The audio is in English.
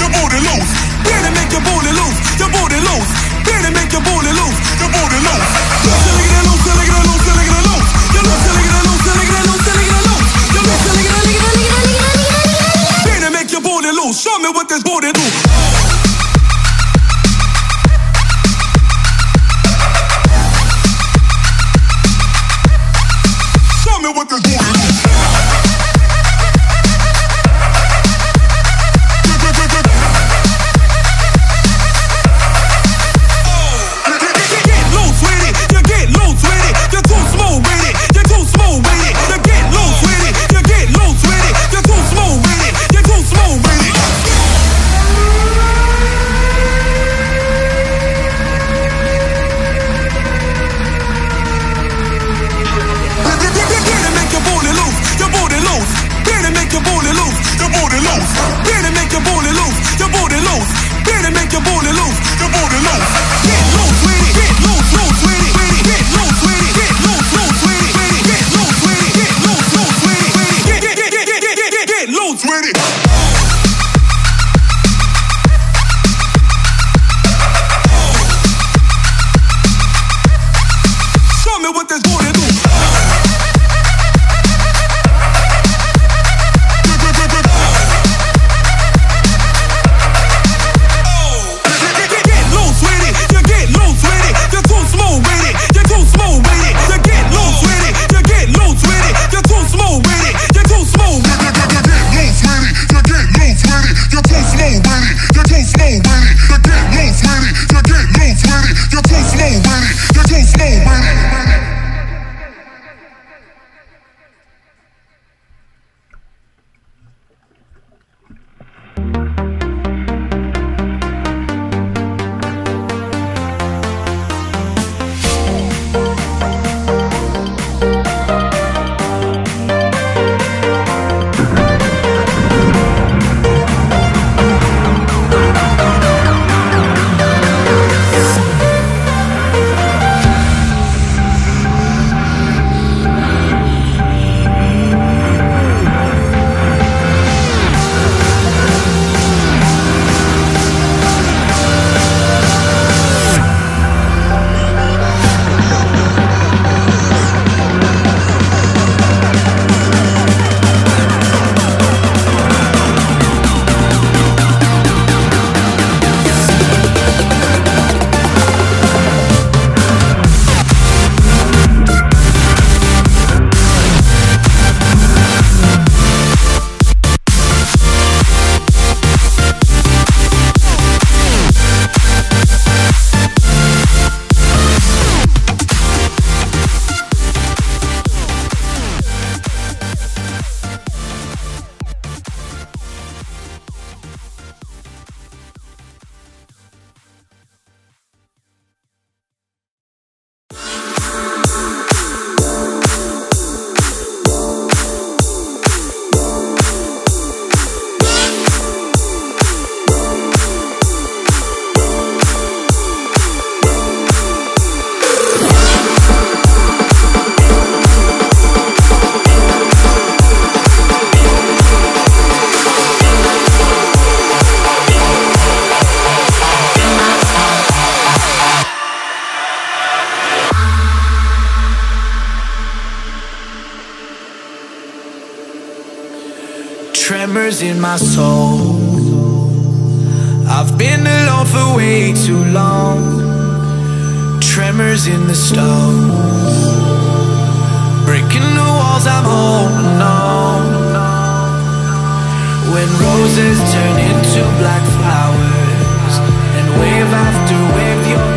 your booty loose. Better make your booty loose. Your booty loose. Better make your booty loose. Your booty loose. Better make it loose. booty loose. Better make your booty loose. Your booty loose. Better make your booty loose. Your booty loose. Yeah. tremors in my soul. I've been alone for way too long. Tremors in the stones. Breaking the walls I'm holding on. When roses turn into black flowers And wave after wave